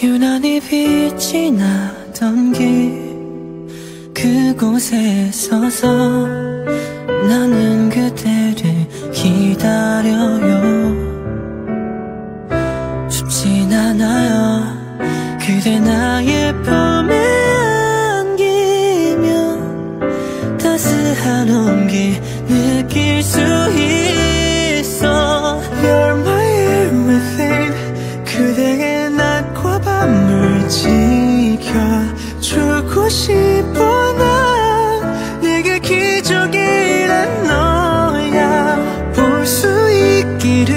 유난히 빛이 나던 길 그곳에 서서 나는 그대를 기다려요. 춥진 않아요. 그대 나의 품에 안기면 따스한 온기 느낄 수 있어 싶어 난 내게 기적이란 너야. 볼 수 있기를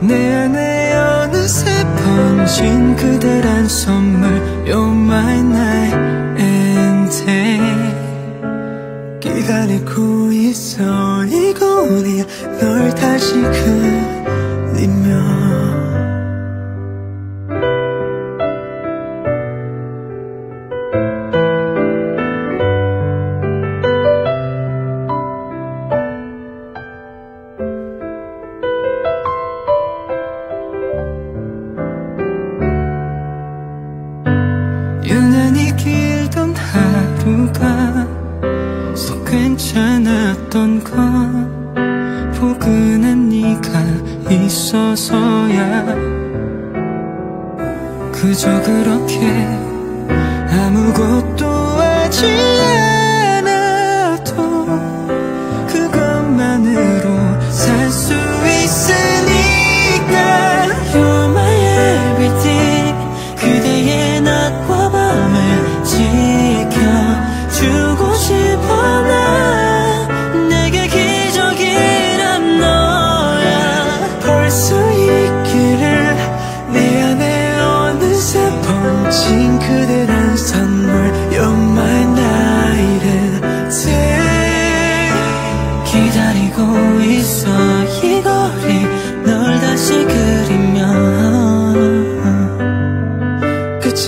내 안에 어느새 번진 그대란 선물 You're 기다리고 있어 이 거리 널 다시 그 괜찮았던 건 포근한 네가 있어서야. 그저 그렇게 아무것도 하지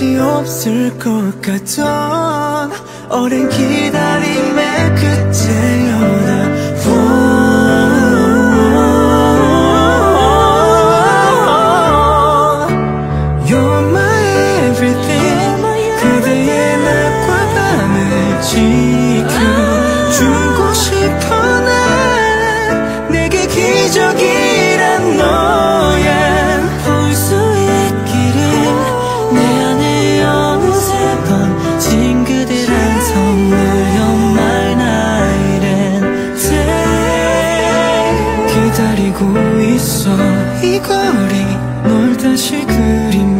끝이 없을 것 같던 오랜 기다림의 끝에 여나 You're my everything. 그대의 낮과 밤을 지켜주고 싶어 거리 널 다시 그리며